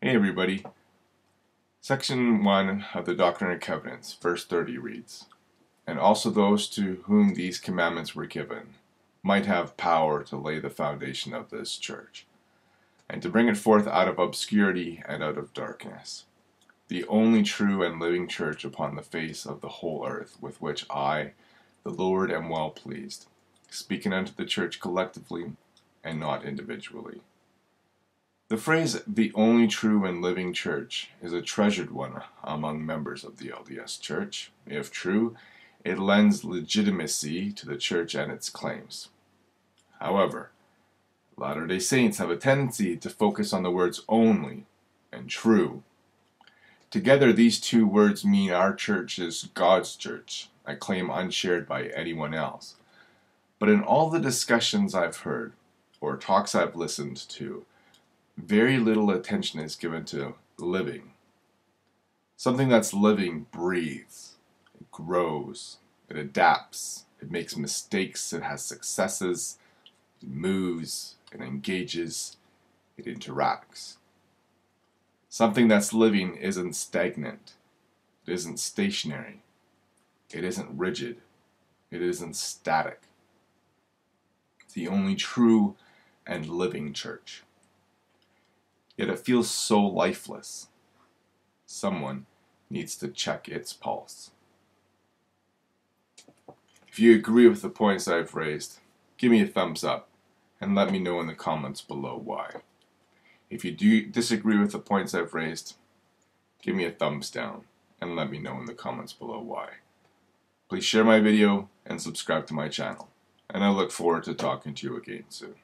Hey everybody. Section 1 of the Doctrine and Covenants, verse 30 reads, And also those to whom these commandments were given might have power to lay the foundation of this church, and to bring it forth out of obscurity and out of darkness, the only true and living church upon the face of the whole earth, with which I, the Lord, am well pleased, speaking unto the church collectively and not individually. The phrase the only true and living church is a treasured one among members of the LDS Church. If true, it lends legitimacy to the church and its claims. However, Latter day Saints have a tendency to focus on the words only and true. Together, these two words mean our church is God's church, a claim unshared by anyone else. But in all the discussions I've heard, or talks I've listened to, very little attention is given to living. Something that's living breathes, it grows, it adapts, it makes mistakes, it has successes, it moves, it engages, it interacts. Something that's living isn't stagnant, it isn't stationary, it isn't rigid, it isn't static. It's the only true and living church yet it feels so lifeless. Someone needs to check its pulse. If you agree with the points I've raised, give me a thumbs up and let me know in the comments below why. If you do disagree with the points I've raised, give me a thumbs down and let me know in the comments below why. Please share my video and subscribe to my channel, and I look forward to talking to you again soon.